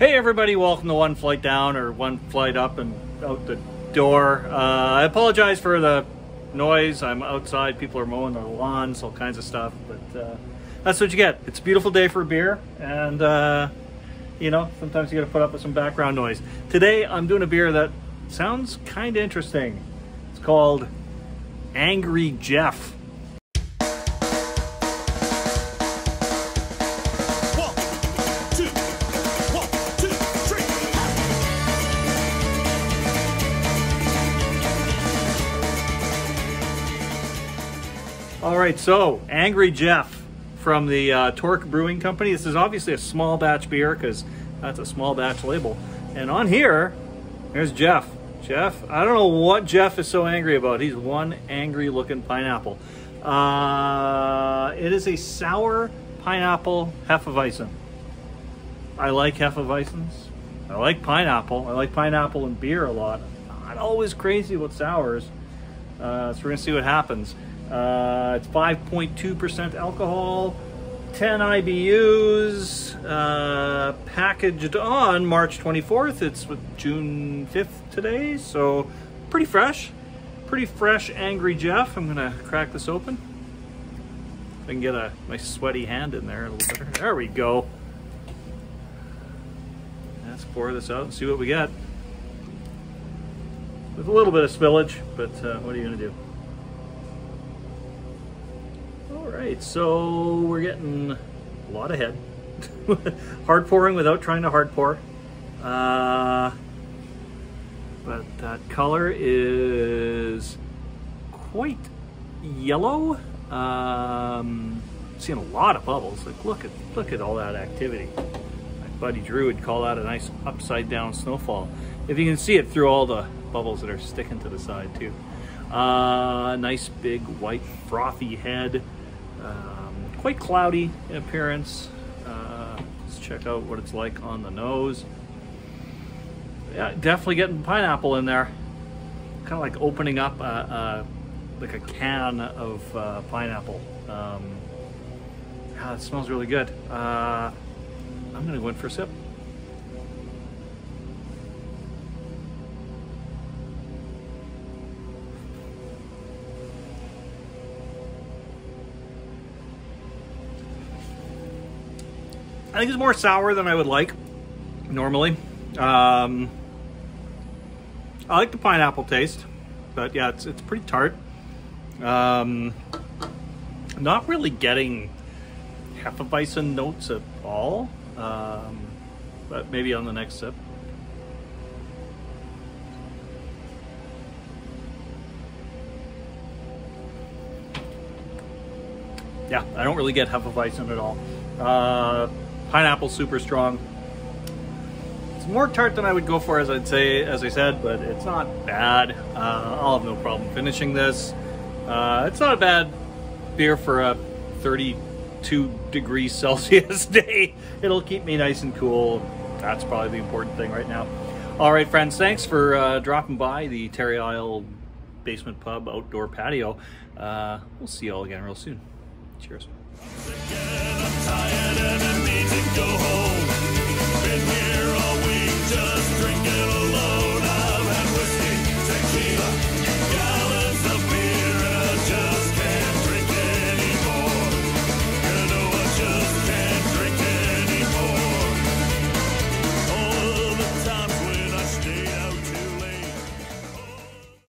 Hey everybody, welcome to One Flight Down or One Flight Up and Out the Door. Uh, I apologize for the noise. I'm outside, people are mowing their lawns, all kinds of stuff, but uh, that's what you get. It's a beautiful day for a beer, and uh, you know, sometimes you gotta put up with some background noise. Today I'm doing a beer that sounds kind of interesting. It's called Angry Jeff. All right, so Angry Jeff from the uh, Torque Brewing Company. This is obviously a small batch beer because that's a small batch label. And on here, there's Jeff. Jeff, I don't know what Jeff is so angry about. He's one angry looking pineapple. Uh, it is a sour pineapple Hefeweizen. I like Hefeweizens. I like pineapple. I like pineapple and beer a lot. I'm not always crazy with sours. Uh, so we're gonna see what happens. Uh, it's 5.2% alcohol, 10 IBUs, uh, packaged on March 24th. It's June 5th today, so pretty fresh. Pretty fresh Angry Jeff. I'm gonna crack this open. I can get a nice sweaty hand in there a little better. There we go. Let's pour this out and see what we get. With a little bit of spillage, but uh, what are you gonna do? Right, so we're getting a lot of head. hard pouring without trying to hard pour. Uh, but that color is quite yellow. Um, seeing a lot of bubbles. Like look at look at all that activity. My buddy Drew would call that a nice upside down snowfall. If you can see it through all the bubbles that are sticking to the side too. Uh, nice big white frothy head. Um, quite cloudy in appearance. Uh, let's check out what it's like on the nose. Yeah, definitely getting pineapple in there. Kind of like opening up a, a like a can of uh, pineapple. Um, yeah, it smells really good. Uh, I'm gonna go in for a sip. I think it's more sour than I would like normally. Um, I like the pineapple taste, but yeah, it's it's pretty tart. Um, not really getting Hefeweizen notes at all, um, but maybe on the next sip. Yeah, I don't really get Hefeweizen at all. Uh, pineapple super strong. It's more tart than I would go for, as I'd say, as I said, but it's not bad. Uh, I'll have no problem finishing this. Uh, it's not a bad beer for a 32 degrees Celsius day. It'll keep me nice and cool. That's probably the important thing right now. All right, friends, thanks for uh, dropping by the Terry Isle Basement Pub outdoor patio. Uh, we'll see you all again real soon. Cheers.